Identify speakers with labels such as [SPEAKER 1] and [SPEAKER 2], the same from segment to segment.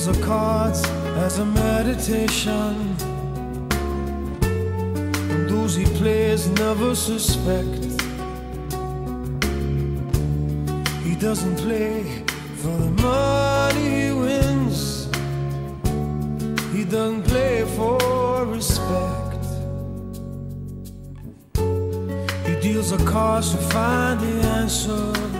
[SPEAKER 1] deals the cards as a meditation. And those he plays never suspect. He doesn't play for the money he wins. He doesn't play for respect. He deals the cards to find the answer.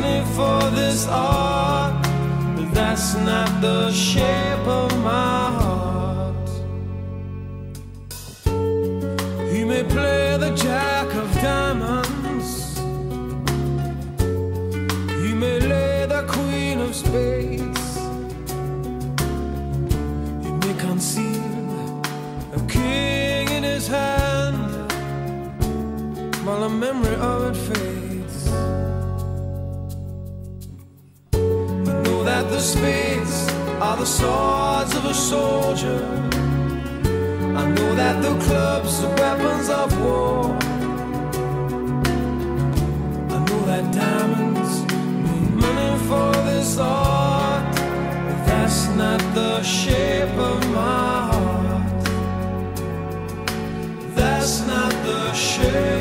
[SPEAKER 1] money for this art, but that's not the shape of my heart. He may play the jack of diamonds. He may lay the queen of spades. He may conceal a king in his hand while the memory of it fades. The spades are the swords of a soldier. I know that the clubs are weapons of war. I know that diamonds mean money for this art, but that's not the shape of my heart. That's not the shape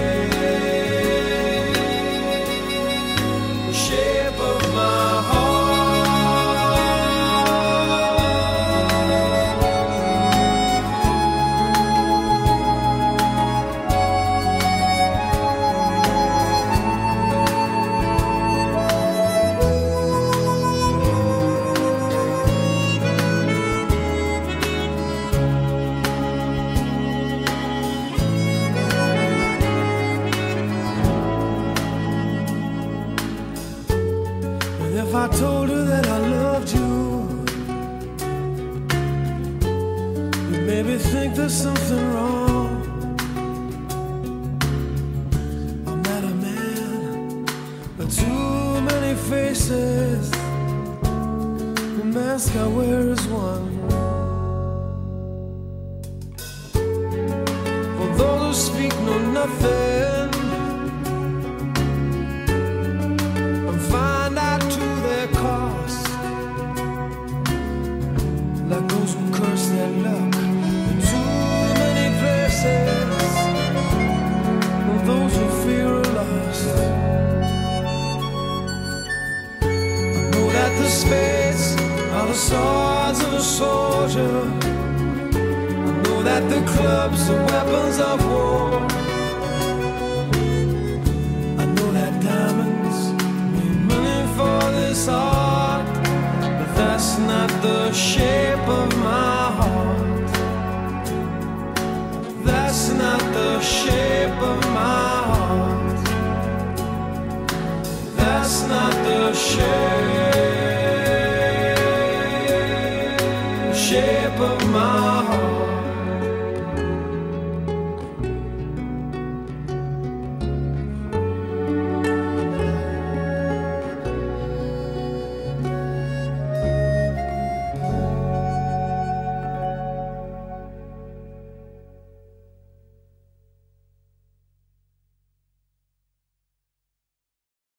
[SPEAKER 1] if I told her that I loved you, you maybe think there's something wrong. I'm not a man with too many faces. The mask I wear is one. I know that the are the swords of a soldier. I know that the clubs are weapons of war. I know that diamonds mean money for this art, but that's not the shape of my heart. That's not the shape of my heart. That's not the shape, shape of my heart.